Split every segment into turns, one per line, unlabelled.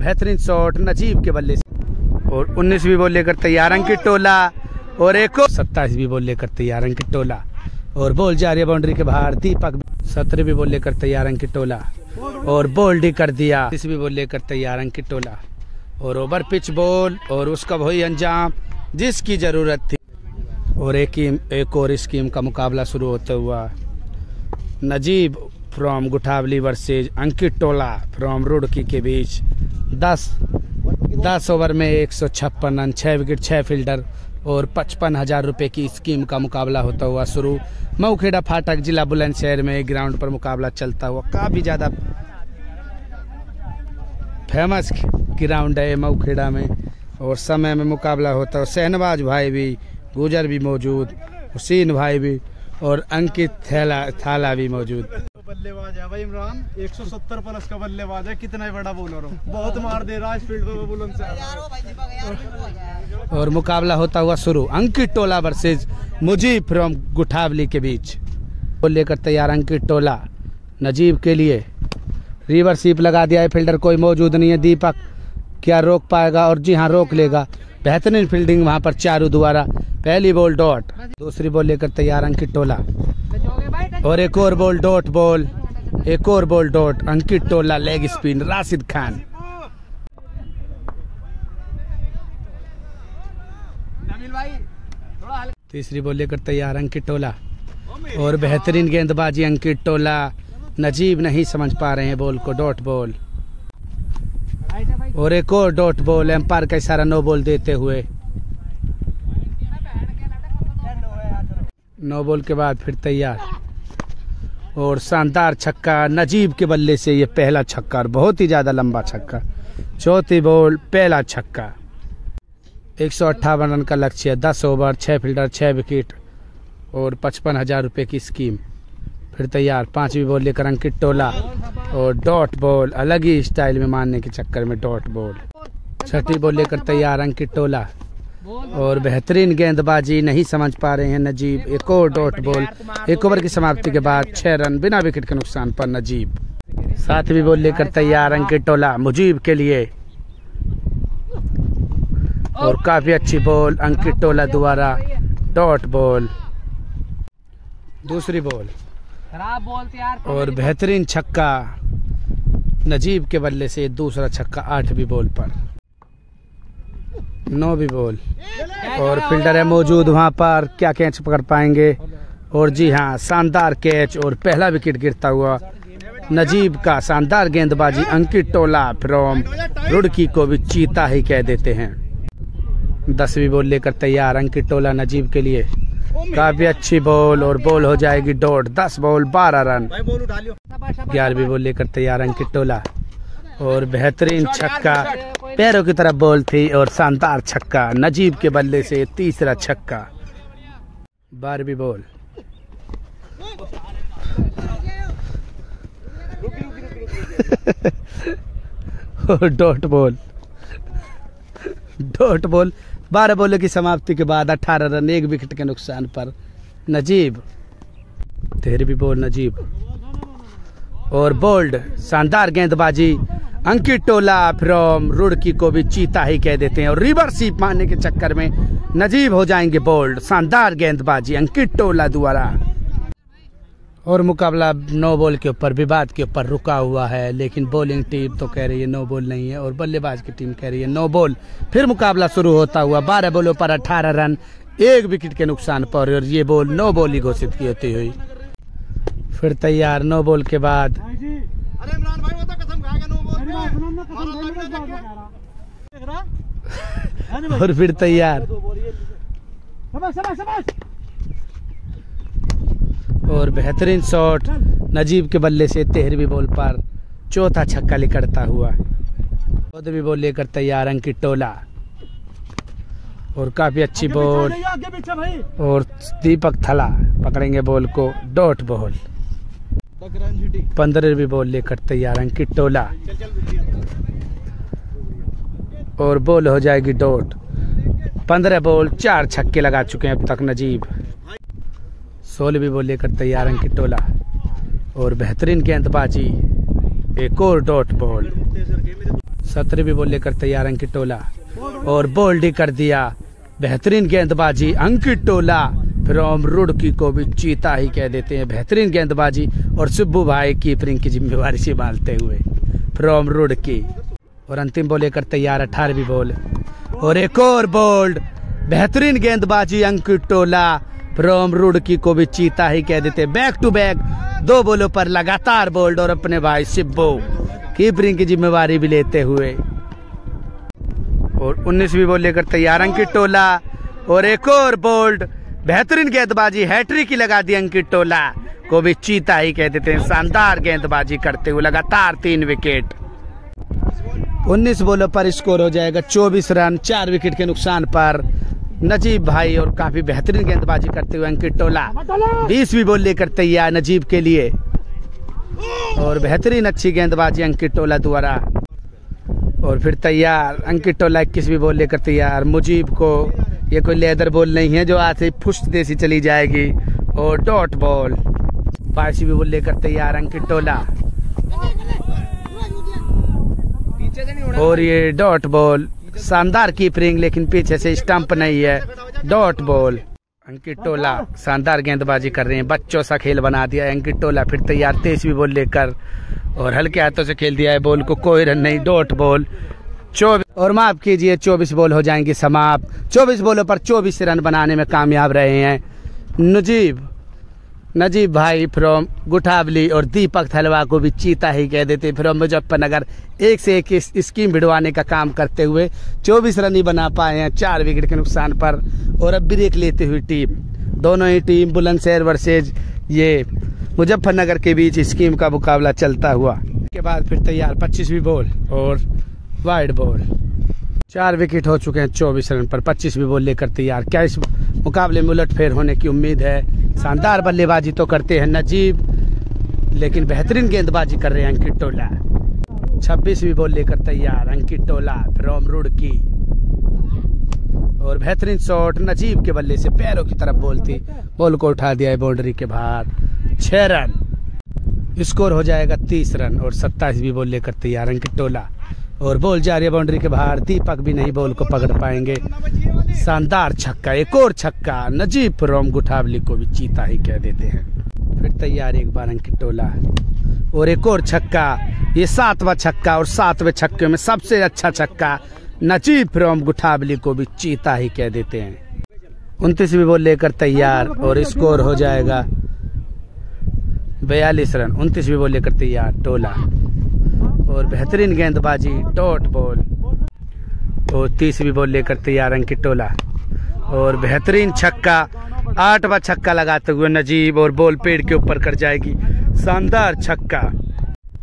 बेहतरीन शॉट नजीब के बल्ले से। और उन्नीसवीं बॉल लेकर तैयार अंकित टोला। और एक सत्ताईसवीं बॉल लेकर तैयार अंकित टोला। और बॉल जा रही है बाउंड्री के बाहर, दीपक। सत्रहवीं बॉल लेकर तैयार अंकित टोला। और बोल्ड ही कर दिया। तीसवीं बॉल लेकर तैयार अंकित टोला। और ओवर पिच बॉल, और उसका वही अंजाम, जिसकी ज़रूरत थी। और एक एक और स्कीम का मुकाबला शुरू होता हुआ। Najeeb from Guthawali versus Ankit Tola from Roorkee के बीच दस दस ओवर में एक सौ छप्पन रन छः विकेट छः फील्डर और पचपन हज़ार रुपये की स्कीम का मुकाबला होता हुआ शुरू। मऊखेड़ा फाटक जिला बुलंदशहर में ग्राउंड पर मुकाबला चलता हुआ काफ़ी ज़्यादा फ़ेमस ग्राउंड है मऊखेड़ा में और समय में मुकाबला होता है। शहनवाज भाई भी, गुजर भी मौजूद, हुसैन भाई भी और अंकित थैला, थाला भी मौजूद।
बल्लेबाज है। भाई इमरान 170 प्लस का बल्लेबाज है। कितना ही बड़ा बॉलर हो। बहुत मार दे रहा है
और मुकाबला होता हुआ शुरू। अंकित टोला वर्सेज मुजीब फ्रॉम गुठावली के बीच। को लेकर तैयार अंकित टोला। नजीब के लिए रिवर सीप लगा दिया है। फील्डर कोई मौजूद नहीं है। दीपक क्या रोक पाएगा? और जी हाँ रोक लेगा। बेहतरीन फील्डिंग वहाँ पर चारू द्वारा। पहली बॉल डॉट दूसरी बॉल लेकर तैयार अंकित टोला। और एक और बॉल डॉट बॉल एक और ball dot Ankit Tola leg spin Rashid Khan. तीसरी बॉल लेकर तैयार अंकित टोला. और बेहतरीन गेंदबाजी अंकित टोला. नजीब नहीं समझ पा रहे हैं बॉल को डॉट बॉल और एक और डॉट बॉल एम्पायर का इशारा नो बॉल देते हुए. नो बॉल के बाद फिर तैयार. और शानदार छक्का, नजीब के बल्ले से ये पहला छक्का और बहुत ही ज़्यादा लंबा छक्का। चौथी बॉल, पहला छक्का। एक सौ अट्ठावन रन का लक्ष्य, दस ओवर छः फील्डर छः विकेट और पचपन हज़ार रुपये की स्कीम। फिर तैयार, पांचवी बॉल लेकर अंकित टोला और डॉट बॉल, अलग ही स्टाइल में मारने के चक्कर में डॉट बॉल। छठी बॉल लेकर तैयार अंकित टोला। और बेहतरीन गेंदबाजी नहीं समझ पा रहे हैं नजीब। एक और डॉट बॉल। एक ओवर की समाप्ति के बाद छह रन बिना विकेट के नुकसान पर नजीब। सातवीं बॉल लेकर तैयार अंकित टोला, मुजीब के लिए। और काफ़ी अच्छी बॉल अंकित टोला द्वारा। Dot ball. दूसरी बॉल। और बेहतरीन छक्का। नजीब के बल्ले से दूसरा छक्का आठवीं बॉल पर। नौवीं बॉल। और फील्डर है मौजूद, वहाँ पर क्या कैच पकड़ पाएँगे? और जी हाँ शानदार कैच और पहला विकेट गिरता हुआ। नजीब का शानदार गेंदबाजी, अंकित टोला फ्रॉम रुड़की को भी चीता ही कह देते हैं। दसवीं बॉल लेकर तैयार, अंकित टोला नजीब के लिए। काफ़ी अच्छी बॉल और बॉल हो जाएगी डॉट। दस बॉल, बारह रन। ग्यारहवीं बॉल लेकर तैयार, अंकित टोला। और बेहतरीन छक्का। पैरों की तरफ़ बॉल थी और शानदार छक्का। नजीब के बल्ले से तीसरा छक्का। बारहवीं बॉल। और डॉट बॉल। Dot ball. बारह बॉलों की समाप्ति के बाद अठारह रन, एक विकेट के नुकसान पर। नजीब। तेरहवीं बॉल नजीब। और बोल्ड, शानदार गेंदबाजी। अंकित टोला फ्रॉम रुड़की को भी चीता ही कह देते हैं और रिवर सीप मारने के चक्कर में नजीब हो जाएँगे बोल्ड शानदार गेंदबाजी, अंकित टोला द्वारा। और मुकाबला नो बॉल के ऊपर, विवाद के ऊपर रुका हुआ है, लेकिन बॉलिंग टीम तो कह रही है नो बॉल नहीं है और बल्लेबाज की टीम कह रही है नो बॉल फिर मुकाबला शुरू होता हुआ बारह बॉलों पर अठारह रन, एक विकेट के नुकसान पर और ये बॉल नो बॉल ही घोषित की होती हुई। फिर तैयार नो बॉल के बाद
अरे इमरान भाई वो तो कसम खाएगा नो बॉल
और फिर तैयार।
समझ समझ समझ
और बेहतरीन शॉट नजीब के बल्ले से तेहरवी बॉल पर चौथा छक्का निकलता हुआ। चौदहवीं बॉल लेकर तैयार अंकित टोला। और काफ़ी अच्छी बॉल और दीपक थला पकड़ेंगे बॉल को डॉट बॉल पंद्रहवीं बॉल लेकर तैयार अंकित टोला
चल चल
और बॉल हो जाएगी डॉट। पंद्रह बॉल, चार छक्के लगा चुके हैं अब तक नजीब। सोलहवीं बॉल लेकर तैयार अंकित टोला और बेहतरीन गेंदबाजी एक और डॉट बॉल। सत्रहवीं बॉल लेकर तैयार अंकित टोला और बोल्ड ही कर दिया। बेहतरीन गेंदबाजी अंकित टोला। फ्रॉम रुड़की को भी चीता ही कह देते हैं। बेहतरीन गेंदबाजी और सुब्बू भाई कीपरिंग की जिम्मेवारी संभालते हुए। फ्रॉम रुड़की और अंतिम बॉल लेकर तैयार, अठारहवीं बॉल और एक और बोल्ड बेहतरीन गेंदबाजी, अंकित टोला। फ्रॉम रुड़की को भी चीता ही कह देते बैक टू बैक दो बोलों पर लगातार बोल्ड और अपने भाई सिब्बो कीपरिंग की जिम्मेवारी भी लेते हुए। और उन्नीसवीं बॉल लेकर तैयार, अंकित टोला। और एक और बोल्ड बेहतरीन गेंदबाजी हैट्रिक की लगा दी अंकित टोला। को भी चीता ही कह देते हैं, शानदार गेंदबाजी करते हुए लगातार तीन विकेट। उन्नीस बॉलों पर स्कोर हो जाएगा, चौबीस रन, चार विकेट के नुकसान पर। नजीब भाई और काफ़ी बेहतरीन गेंदबाजी करते हुए अंकित टोला। बीसवीं बॉल लेकर तैयार नजीब के लिए। और बेहतरीन अच्छी गेंदबाजी अंकित टोला द्वारा। और फिर तैयार, अंकित टोला इक्कीसवीं बॉल लेकर तैयार, मुजीब को ये कोई लेदर बॉल नहीं है जो आज से फुष्ट देसी चली जाएगी। और डॉट बॉल। बाईसवीं बॉल लेकर तैयार, अंकित टोला। और ये डॉट बॉल। शानदार कीपरिंग, लेकिन पीछे से स्टंप नहीं है। Dot ball. अंकित टोला शानदार गेंदबाजी कर रहे हैं। बच्चों सा खेल बना दिया है अंकित टोला। फिर तैयार तेईसवीं बॉल लेकर और हल्के हाथों से खेल दिया है बॉल को। कोई रन नहीं, डॉट बॉल। चौबीस और माफ़ कीजिए चौबीस बॉल हो जाएँगी समाप्त। चौबीस बॉलों पर चौबीस रन बनाने में कामयाब रहे हैं। नजीब नजीब भाई फ्रॉम गुठावली और दीपक थलवा को भी चीता ही कह देते फ्रॉम मुजफ्फरनगर एक से एक स्कीम भिड़वाने का काम करते हुए 24 रन ही बना पाए हैं चार विकेट के नुकसान पर और अब ब्रेक लेती हुई टीम। दोनों ही टीम बुलंदशहर वर्सेज ये मुजफ्फरनगर के बीच स्कीम का मुकाबला चलता हुआ। के बाद फिर तैयार पच्चीसवीं बॉल। और वाइड बॉल। चार विकेट हो चुके हैं चौबीस रन पर पच्चीसवीं बॉल लेकर तैयार। क्या इस मुकाबले में उलट फेर होने की उम्मीद है? शानदार बल्लेबाजी तो करते हैं नजीब, लेकिन बेहतरीन गेंदबाजी कर रहे हैं अंकित टोला। छब्बीसवीं बॉल लेकर तैयार, अंकित टोला फ्रॉम रुड़की। और बेहतरीन शॉट नजीब के बल्ले से पैरों की तरफ़ बॉल थी बॉल को उठा दिया है बाउंड्री के बाहर। छह रन। स्कोर हो जाएगा तीस रन और सत्ताईसवीं बॉल लेकर तैयार, अंकित टोला। और बॉल, जा रही है बाउंड्री के बाहर। दीपक भी नहीं बॉल को पकड़ पाएँगे। शानदार छक्का, एक और छक्का। नजीब फ्रॉम गुठावली को भी चीता ही कह देते हैं। फिर तैयार एक बार अंकित टोला। और एक और छक्का। ये सातवा छक्का और सातवें छक्के में सबसे अच्छा छक्का। नजीब रोम गुठावली को भी चीता ही कह देते हैं। उनतीसवीं बॉल लेकर तैयार और स्कोर हो जाएगा। बयालीस रन उनतीसवीं बॉल लेकर तैयार। टोला। और बेहतरीन गेंदबाजी, डॉट बॉल। और तीसवीं बॉल लेकर तैयार अंकित टोला और बेहतरीन छक्का, आठवां छक्का लगाते हुए नजीब और बॉल पेड़ के ऊपर कर जाएगी। शानदार छक्का।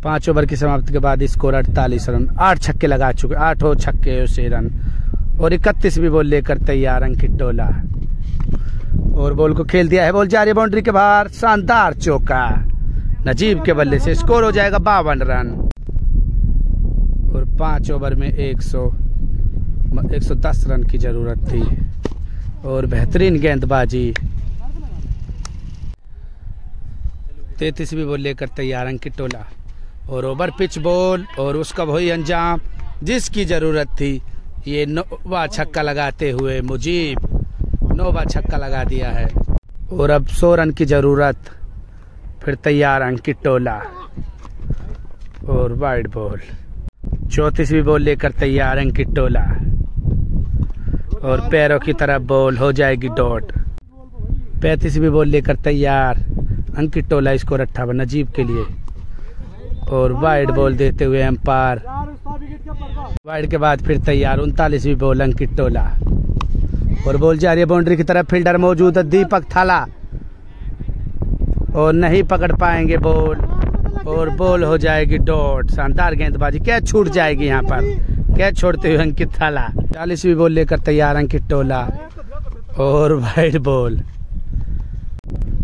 पाँच ओवर की समाप्ति के बाद स्कोर अड़तालीस रन, आठ छक्के लगा चुके, आठों छक्के से रन। और इकतीसवीं बॉल लेकर तैयार अंकित टोला और बॉल को खेल दिया है बॉल जा रही बाउंड्री के बाहर, शानदार चौका। नजीब के बल्ले से स्कोर हो जाएगा बावन रन। पाँच ओवर में एक सौ एक सौ दस रन की ज़रूरत थी। और बेहतरीन गेंदबाजी। तैतीसवीं बॉल लेकर तैयार, अंकित टोला। और ओवर पिच बॉल, और उसका वही अंजाम, जिसकी ज़रूरत थी। ये नोवा छक्का लगाते हुए मुजीब, नोवा छक्का लगा दिया है। और अब सौ रन की ज़रूरत, फिर तैयार, अंकित टोला। और वाइड बॉल। चौतीसवीं बॉल लेकर तैयार अंकित टोला। और पैरों की तरफ़ बॉल, हो जाएगी डॉट। पैंतीसवीं बॉल लेकर तैयार अंकित टोला स्कोर अट्ठावन नजीब के लिए। और वाइड बॉल देते हुए एम्पायर वाइड के बाद फिर तैयार उनतालीसवीं बॉल अंकित टोला। और बॉल जा रही है, बाउंड्री की तरफ़ फील्डर मौजूद है, दीपक थाला। और नहीं पकड़ पाएँगे बॉल। और बॉल हो जाएगी डॉट। शानदार गेंदबाजी। क्या छूट जाएगी यहाँ पर? क्या छोड़ते हुए अंकित थाला? चालीसवीं बॉल लेकर तैयार, अंकित टोला। और वाइड बॉल।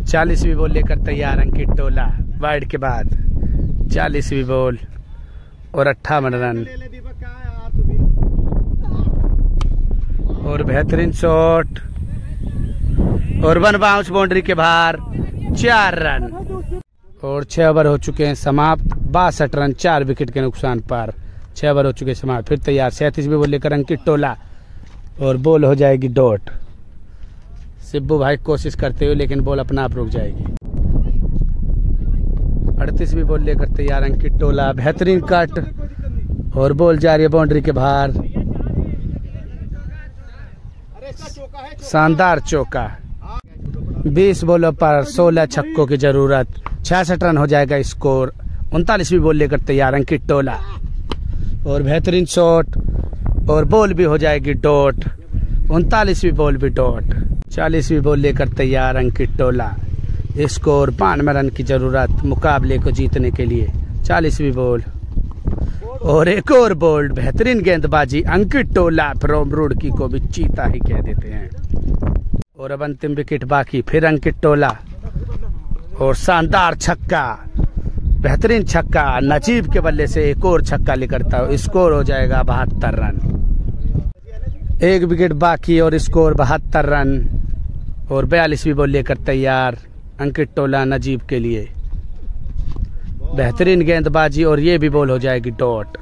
चालीसवीं बॉल लेकर तैयार, अंकित टोला। वाइड के बाद। चालीसवीं बॉल। और अट्ठावन रन। और बेहतरीन शॉट। और वन बाउंस बाउंड्री के बाहर। चार रन। और छह ओवर हो चुके हैं समाप्त। बासठ रन, चार विकेट के नुकसान पर। छह ओवर हो चुके हैं समाप्त। फिर तैयार। सैंतीस भी बॉल लेकर अंकित टोला। और बॉल हो जाएगी डॉट। सिब्बू भाई कोशिश करते हुए, लेकिन बॉल अपना आप रुक जाएगी। अड़तीस भी बॉल लेकर तैयार अंकित टोला। बेहतरीन कट। और बॉल जा रही है बाउंड्री के बाहर। शानदार चौका। बीस बॉलों पर सोलह छक्कों की ज़रूरत। छियासठ रन हो जाएगा स्कोर। उनतालीसवीं बॉल लेकर तैयार अंकित टोला। और बेहतरीन शॉट, और बॉल भी हो जाएगी डॉट। उनतालीसवीं बॉल भी डॉट। चालीसवीं बॉल लेकर तैयार अंकित टोला। स्कोर बानवे रन की ज़रूरत मुकाबले को जीतने के लिए। चालीसवीं बॉल। और एक और बोल्ड, बेहतरीन गेंदबाजी, अंकित टोला फ्रॉम रुड़की को भी चीता ही कह देते हैं। और अब अंतिम विकेट बाकी, फिर अंकित टोला। और शानदार छक्का, बेहतरीन छक्का, नजीब के बल्ले से एक और छक्का लेकर स्कोर हो जाएगा बहत्तर रन। एक विकेट बाकी और स्कोर बहत्तर रन और बयालीसवीं बॉल लेकर तैयार अंकित टोला नजीब के लिए। बेहतरीन गेंदबाजी और ये भी बॉल हो जाएगी डॉट।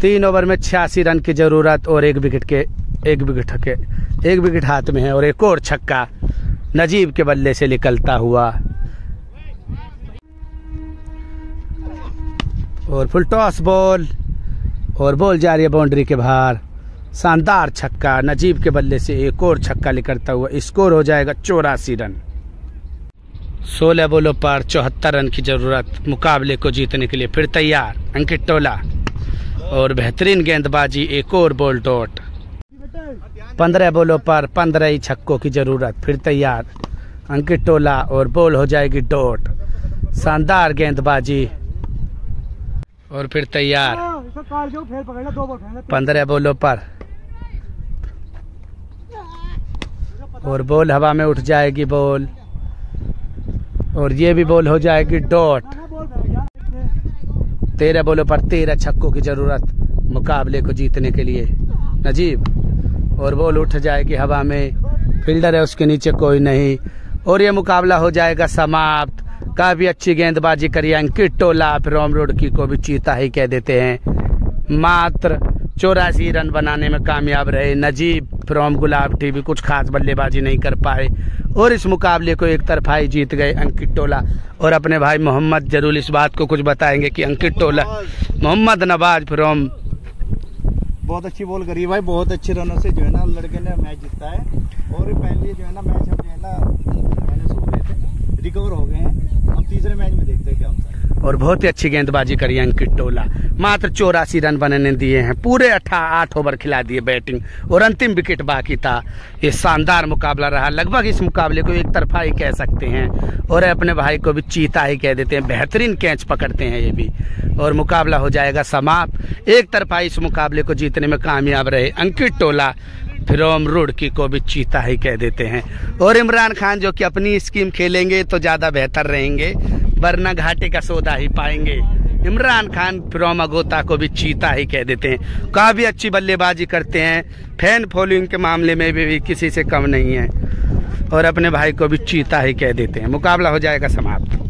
तीन ओवर में छियासी रन की ज़रूरत और एक विकेट के, एक विकेट के, एक विकेट हाथ में है और एक और छक्का नजीब के बल्ले से निकलता हुआ और फुल टॉस बॉल और बॉल जा रही है बाउंड्री के बाहर। शानदार छक्का, नजीब के बल्ले से एक और छक्का निकलता हुआ स्कोर हो जाएगा चौरासी रन। सोलह बॉलों पर चौहत्तर रन की ज़रूरत, मुकाबले को जीतने के लिए फिर तैयार, अंकित टोला। और बेहतरीन गेंदबाजी, एक और बॉल डॉट पंद्रह बॉलों पर पंद्रह ही छक्कों की ज़रूरत, फिर तैयार, अंकित टोला और बॉल हो जाएगी डॉट शानदार गेंदबाजी और फिर तैयार।
फेरना
पंद्रह बॉलों पर। और बॉल हवा में उठ जाएगी बॉल। और ये भी बॉल हो जाएगी डॉट।
गया
तेरह बॉलों पर तेरह छक्कों की ज़रूरत मुकाबले को जीतने के लिए। नजीब और बॉल उठ जाएगी हवा में। फील्डर है उसके नीचे कोई नहीं। और ये मुकाबला हो जाएगा समाप्त। काफ़ी अच्छी गेंदबाजी करी अंकित टोला फिर रोम रोडकी को भी चीता ही कह देते हैं। मात्र चौरासी रन बनाने में कामयाब रहे नजीब। फ्रॉम गुलाब टीवी कुछ खास बल्लेबाजी नहीं कर पाए और इस मुकाबले को एक तरफा ही जीत गए अंकित टोला। और अपने भाई मोहम्मद ज़रूर इस बात को कुछ बताएँगे कि अंकित टोला, मोहम्मद नवाज़ फ्रॉम
बहुत अच्छी बॉल करी भाई, बहुत अच्छे रनों से जो है ना लड़के ने मैच जीता है। और पहले जो है ना मैच हम जो है ना मैंने सो गए थे रिकवर हो गए हैं हम तीसरे मैच में देखते हैं क्या होता है
और बहुत ही अच्छी गेंदबाजी करी अंकित टोला। मात्र चौरासी रन बनाने दिए हैं। पूरे अठा आठ ओवर खिला दिए बैटिंग और अंतिम विकेट बाकी था। ये शानदार मुकाबला रहा। लगभग इस मुकाबले को एक तरफा ही कह सकते हैं। और अपने भाई को भी चीता ही कह देते हैं। बेहतरीन कैच पकड़ते हैं ये भी। और मुकाबला हो जाएगा समाप्त। एक तरफा इस मुकाबले को जीतने में कामयाब रहे अंकित टोला। फिरोम रुड़की को भी चीता ही कह देते हैं। और इमरान खान जो कि अपनी स्कीम खेलेंगे तो ज़्यादा बेहतर रहेंगे। वरना घाटे का सौदा ही पाएँगे। इमरान खान फिरोमा अगोता को भी चीता ही कह देते हैं। काफ़ी अच्छी बल्लेबाजी करते हैं फ़ैन फॉलोइंग के मामले में भी, भी किसी से कम नहीं है। और अपने भाई को भी चीता ही कह देते हैं। मुकाबला हो जाएगा समाप्त।